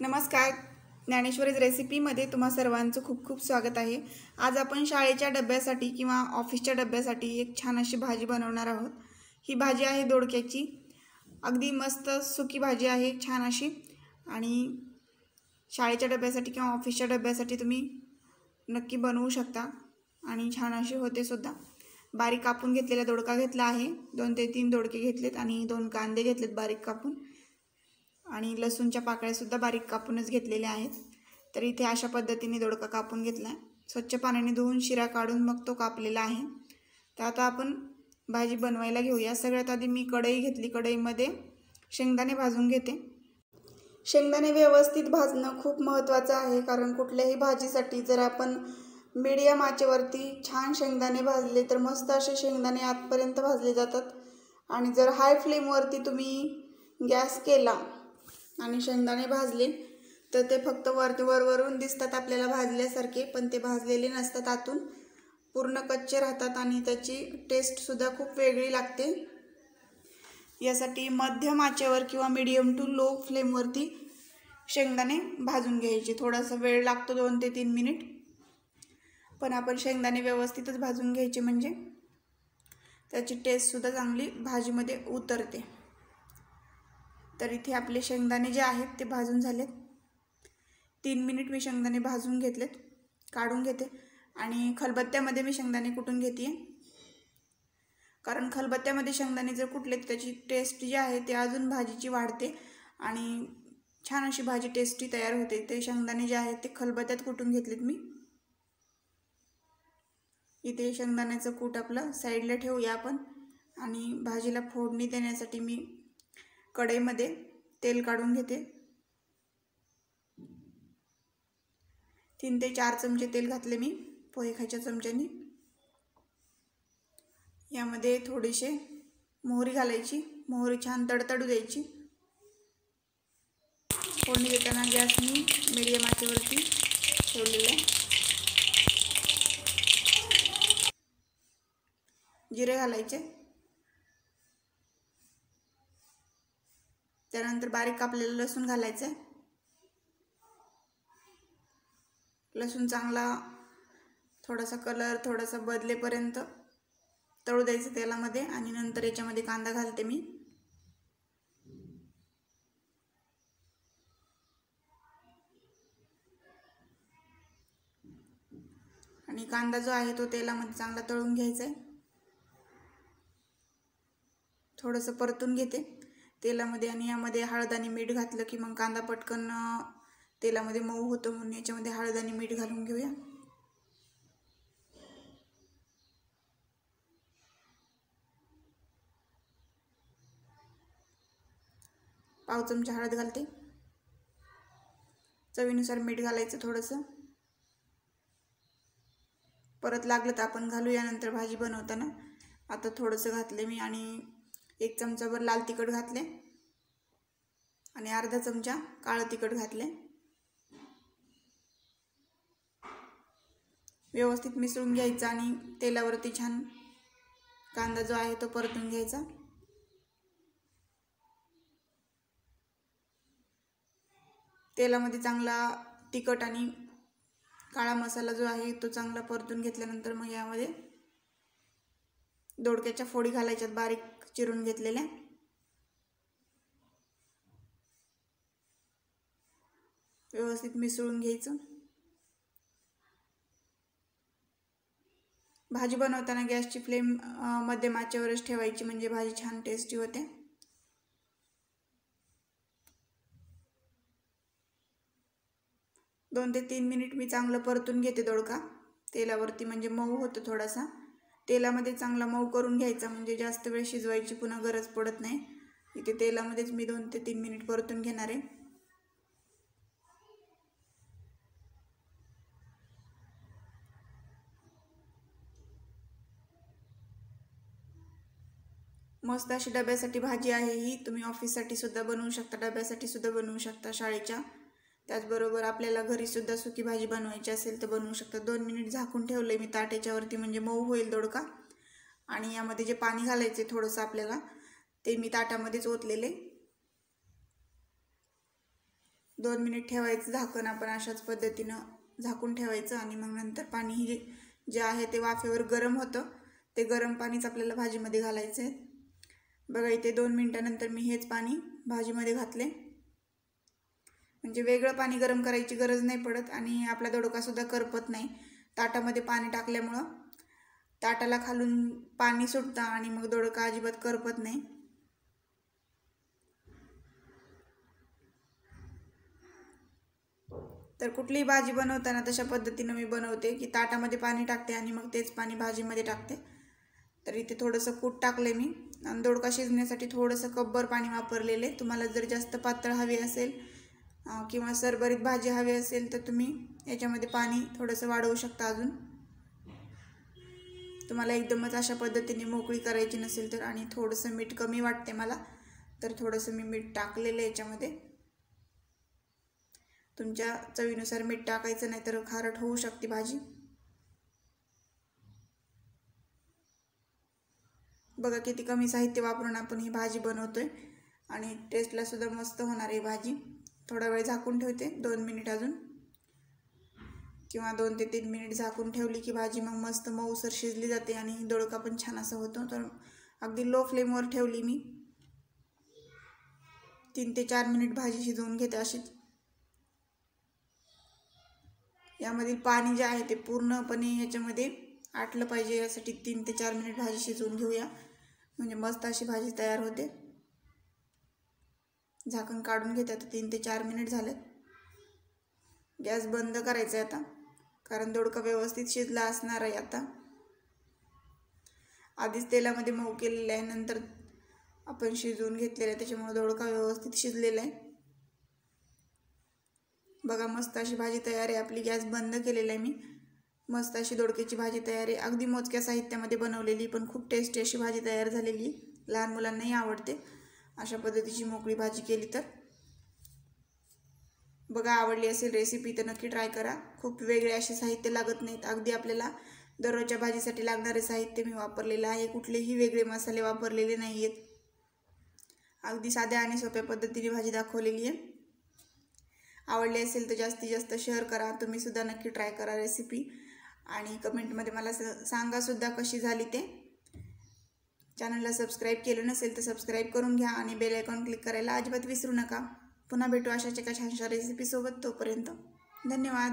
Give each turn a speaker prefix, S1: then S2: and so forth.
S1: नमस्कार. ज्ञानेश्वरीज रेसिपीमध्ये तुम्हा सर्वांचं खूप खूप स्वागत आहे. आज आपण शाळेच्या डब्यासाठी किंवा ऑफिसच्या डब्यासाठी एक छान अशी भाजी बनवणार आहोत. ही भाजी आहे दोडक्याची. अगदी मस्त सुकी भाजी आहे छान अशी. आणि शाळेच्या डब्यासाठी किंवा ऑफिसच्या डब्यासाठी तुम्ही नक्की बनवू शकता. आणि छान अशी होते सुद्धा. बारीक कापून घेतलेला दोडका घेतला आहे. दोन ते तीन दोडके घेतलेत आणि दोन कांदे घेतलेत बारीक कापून. आणि लसूणच्या पाकळ्यासुद्धा बारीक कापूनच घेतलेल्या आहेत. तर इथे अशा पद्धतीने दोडका कापून घेतला आहे. स्वच्छ पाण्याने धुवून शिरा काढून मग तो कापलेला आहे. तर आता आपण भाजी बनवायला घेऊया. सगळ्यात आधी मी कढई घेतली. कढईमध्ये शेंगदाणे भाजून घेते. शेंगदाणे व्यवस्थित भाजणं खूप महत्त्वाचं आहे. कारण कुठल्याही भाजीसाठी जर आपण मीडियम आचेवरती छान शेंगदाणे भाजले तर मस्त असे शेंगदाणे आतपर्यंत भाजले जातात. आणि जर हाय फ्लेमवरती तुम्ही गॅस केला आणि शेंगदाणे भाजले. तर ते फक्त वरती वरवरून दिसतात आपल्याला भाजल्यासारखे पण ते भाजलेले नसतात आतून. पूर्ण कच्चे राहतात आणि त्याची टेस्टसुद्धा खूप वेगळी लागते. यासाठी मध्यम आचेवर किंवा मीडियम टू लो फ्लेमवरती शेंगदाणे भाजून घ्यायचे. थोडासा वेळ लागतो दोन ते तीन मिनिट पण आपण शेंगदाणे व्यवस्थितच भाजून घ्यायचे म्हणजे त्याची टेस्टसुद्धा चांगली भाजीमध्ये उतरते. तर इथे आपले शेंगदाणे जे आहेत ते भाजून झालेत. तीन मिनिट मी शेंगदाणे भाजून घेतलेत काढून घेते. आणि खलबत्त्यामध्ये मी शेंगदाणे कुटून घेते कारण खलबत्त्यामध्ये शेंगदाणे जर कुठले त्याची टेस्ट जी आहे ते अजून भाजीची वाढते आणि छान अशी भाजी टेस्टी तयार होते. ते शेंगदाणे जे आहेत ते खलबत्त्यात कुटून घेतलेत मी. इथे शेंगदाण्याचं कूट आपलं साईडला ठेवूया आपण. आणि भाजीला फोडणी देण्यासाठी मी कढईमध्ये तेल काढून घेते. तीन ते चार चमचे तेल घातले मी पोहे खायच्या चमच्यानी. यामध्ये थोडीशी मोहरी घालायची मोहरी छान तडतडू द्यायची. फोडणी देताना गॅस मी मीडियम आचेवरती ठेवलेला आहे. जिरे घालायचे. त्यानंतर बारीक कापलेलं लसूण घालायचं आहे लसूण चांगला थोडासा कलर थोडासा बदलेपर्यंत तळू द्यायचं तेलामध्ये आणि नंतर याच्यामध्ये कांदा घालते मी. आणि कांदा जो आहे तो तेलामध्ये चांगला तळून घ्यायचा आहे थोडंसं परतून घेते. तेलामध्ये आणि यामध्ये हळद आणि मीठ घातलं की मग कांदा पटकन तेलामध्ये मऊ होतो म्हणून याच्यामध्ये हळद आणि मीठ घालून घेऊया. पाव चमचा हळद घालते. चवीनुसार मीठ घालायचं थोडंसं. परत लागलं तर आपण घालूया नंतर भाजी बनवताना. आता थोडंसं घातले मी आणि एक चमचाभर लाल तिखट घातले. आणि अर्धा चमचा काळं तिखट घातले. व्यवस्थित मिसळून घ्यायचा आणि तेलावरती छान कांदा जो आहे तो परतून घ्यायचा. तेलामध्ये चांगला तिखट आणि काळा मसाला जो आहे तो चांगला परतून घेतल्यानंतर मग यामध्ये दोडक्याच्या फोडी घालायच्यात बारीक चिरून घेतलेल्या. व्यवस्थित मिसळून घ्यायचं. भाजी बनवताना गॅसची फ्लेम मध्यम आचेवरच ठेवायची म्हणजे भाजी छान टेस्टी होते. दोन ते तीन मिनिट मी चांगलं परतून घेते दोडका. तेलावरती म्हणजे मऊ होतं थोडासा. तेलामध्ये चांगला मऊ करून घ्यायचा म्हणजे जास्त वेळ शिजवायची पुन्हा गरज पडत नाही. इथे तेलामध्येच मी दोन ते तीन मिनिट परतून घेणार आहे. मस्त अशी डब्यासाठी भाजी आहे ही. तुम्ही ऑफिससाठी सुद्धा बनवू शकता डब्यासाठी सुद्धा बनवू शकता शाळेच्या. त्याचबरोबर आपल्याला घरीसुद्धा सुकी भाजी बनवायची असेल तर बनवू शकता. दोन मिनिट झाकून ठेवलं आहे मी ताट्याच्यावरती म्हणजे मऊ होईल दोडका. आणि यामध्ये जे पाणी घालायचे थोडंसं आपल्याला ते मी ताटामध्येच ओतलेले. दोन मिनिट ठेवायचं झाकण आपण अशाच पद्धतीनं झाकून ठेवायचं आणि मग नंतर पाणी हे जे आहे ते वाफेवर गरम होतं. ते गरम पाणीच आपल्याला भाजीमध्ये घालायचं आहे बघा इथे दोन मिनटानंतर मी हेच पाणी भाजीमध्ये घातले म्हणजे वेगळं पाणी गरम करायची गरज नाही पडत आणि आपला दोडकासुद्धा करपत नाही. ताटामध्ये पाणी टाकल्यामुळं ताटाला खालून पाणी सुटतं आणि मग दोडका अजिबात करपत नाही. तर कुठलीही भाजी बनवताना तशा पद्धतीनं मी बनवते की ताटामध्ये पाणी टाकते आणि मग तेच पाणी भाजीमध्ये टाकते. तर इथे थोडंसं कूट टाकले मी. आणि दोडका शिजण्यासाठी थोडंसं कब्बर पाणी वापरलेले तुम्हाला जर जास्त पातळ हवी असेल किंवा सरभरीत भाजी हवी असेल तर तुम्ही याच्यामध्ये पाणी थोडंसं वाढवू शकता अजून. तुम्हाला एकदमच अशा पद्धतीने मोकळी करायची नसेल तर आणि थोडंसं मीठ कमी वाटते मला तर थोडंसं मी मीठ टाकलेलं आहे याच्यामध्ये. तुमच्या चवीनुसार मीठ टाकायचं नाही तर खारट होऊ शकते भाजी. बघा किती कमी साहित्य वापरून आपण ही भाजी बनवतोय आणि टेस्टला सुद्धा मस्त होणार आहे भाजी. थोडा वेळ झाकून ठेवते दोन मिनिट अजून. किंवा दोन ते तीन मिनिट झाकून ठेवली की भाजी मग मस्त मऊसर शिजली जाते आणि दोडका पण छान असा होतो. तर अगदी लो फ्लेमवर ठेवली मी. तीन ते चार मिनिट भाजी शिजवून घेते अशीच यामधील पाणी जे आहे ते पूर्णपणे ह्याच्यामध्ये आटलं पाहिजे यासाठी तीन ते चार मिनिट भाजी शिजवून घेऊया. म्हणजे मस्त अशी भाजी तयार होते. झाकण काढून घेते आता तीन ते चार मिनिट झालेत. गॅस बंद करायचा आहे आता कारण दोडका व्यवस्थित शिजला असणार आहे आता. आधीच तेलामध्ये मऊ केलेलं आहे नंतर आपण शिजवून घेतलेलं आहे त्याच्यामुळे दोडका व्यवस्थित शिजलेला आहे. बघा मस्त अशी भाजी तयार आहे आपली गॅस बंद केलेला आहे मी. मस्त अशी दोडक्याची भाजी तयार आहे. अगदी मोजक्या साहित्यामध्ये बनवलेली पण खूप टेस्टी अशी भाजी तयार झालेली लहान मुलांनाही आवडते. अशा पद्धतीची मोकळी भाजी केली तर. बघा आवडली असेल रेसिपी तर नक्की ट्राय करा. खूप वेगळे असे साहित्य लागत नाहीत. अगदी आपल्याला दररोजच्या भाजीसाठी लागणारे साहित्य मी वापरलेलं आहे. कुठलेही वेगळे मसाले वापरलेले नाही आहेत अगदी साध्या आणि सोप्या पद्धतीने भाजी दाखवलेली आहे. आवडली असेल तर जास्तीत जास्त शेअर करा. तुम्हीसुद्धा नक्की ट्राय करा रेसिपी आणि कमेंटमध्ये मला स सांगासुद्धा कशी झाली ते. चॅनलला सबस्क्राईब केलं नसेल तर सबस्क्राईब करून घ्या आणि बेल आयकॉन क्लिक करायला अजिबात विसरू नका. पुन्हा भेटू अशाच एका छानशा रेसिपीसोबत तोपर्यंत. धन्यवाद.